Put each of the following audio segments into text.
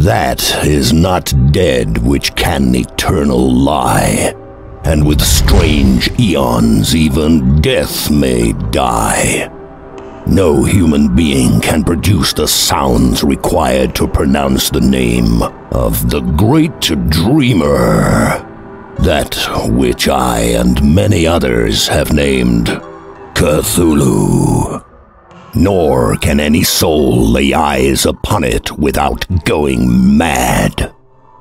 That is not dead which can eternal lie, and with strange eons even death may die. No human being can produce the sounds required to pronounce the name of the great dreamer. That which I and many others have named Cthulhu nor can any soul lay eyes upon it without going mad.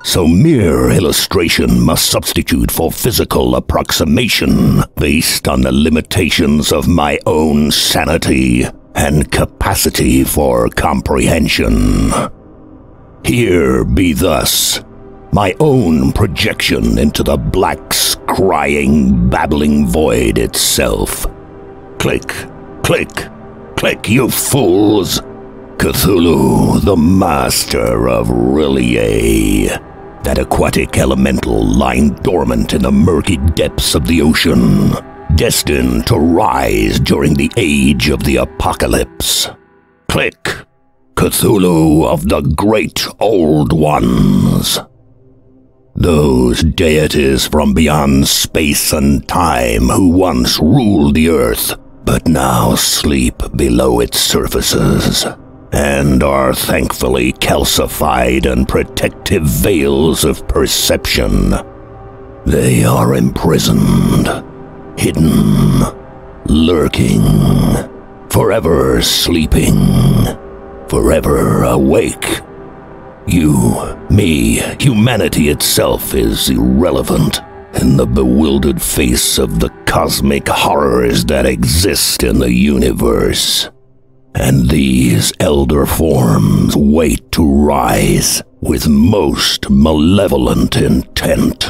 So mere illustration must substitute for physical approximation based on the limitations of my own sanity and capacity for comprehension. Here be thus my own projection into the black, scrying, babbling void itself. Click, click, click, you fools! Cthulhu, the master of R'lyeh. That aquatic elemental lying dormant in the murky depths of the ocean, destined to rise during the age of the apocalypse. Click, Cthulhu of the Great Old Ones. Those deities from beyond space and time who once ruled the earth but now sleep below its surfaces and are thankfully calcified in protective veils of perception. They are imprisoned, hidden, lurking, forever sleeping, forever awake. You, me, humanity itself is irrelevant in the bewildered face of the cosmic horrors that exist in the universe. And these elder forms wait to rise with most malevolent intent.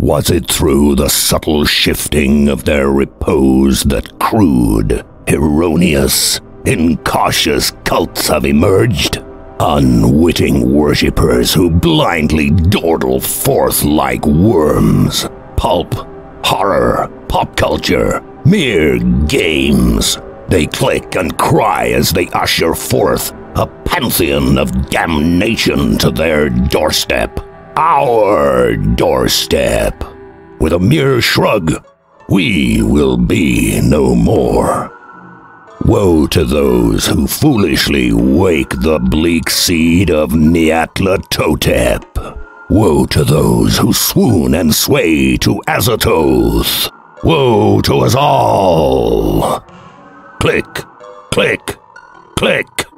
Was it through the subtle shifting of their repose that crude, erroneous, incautious cults have emerged? Unwitting worshippers who blindly dawdle forth like worms. Pulp, horror, pop culture, mere games. They click and cry as they usher forth a pantheon of damnation to their doorstep. Our doorstep. With a mere shrug, we will be no more. Woe to those who foolishly wake the bleak seed of Nyarlathotep. Woe to those who swoon and sway to Azathoth. Woe to us all. Click, click, click.